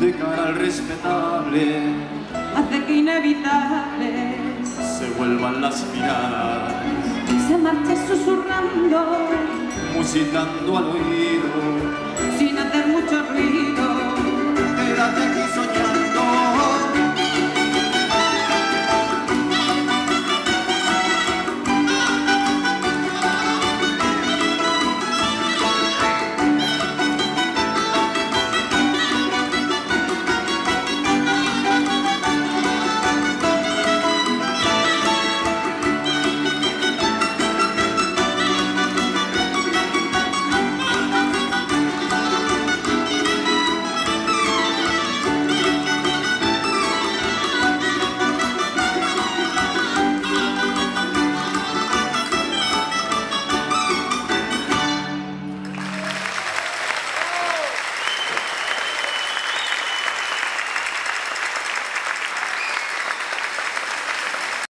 de cara al respetable. Hace que inevitable se vuelvan las miradas. se marche susurrando musitando al oído